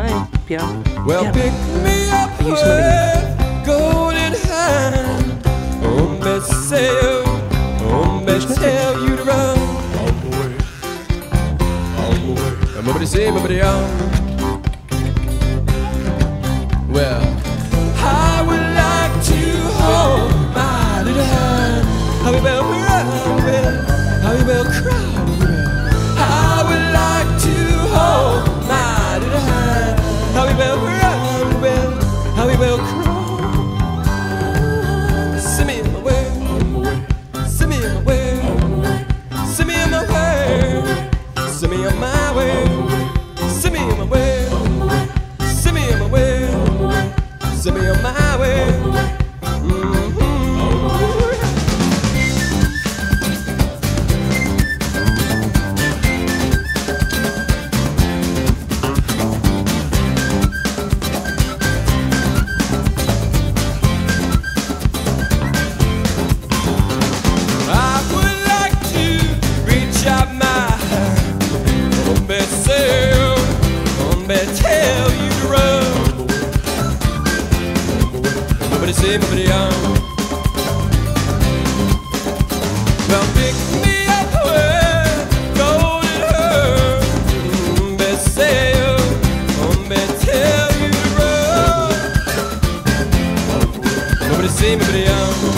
right, piano. Well, piano. pick me up with golden hand. Oh, best Bethsaida, oh, best Bethsaida, you to run. All the way, all the way. Nobody say, nobody out. Cyprian Well, pick me up where gold hurt. They say, they tell you to run. Sobre Ciprião.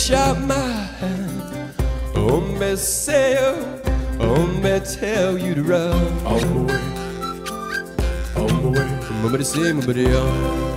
chamar Hombre seu, hombre tell you to run On my way, on my way Hombre sim, hombre on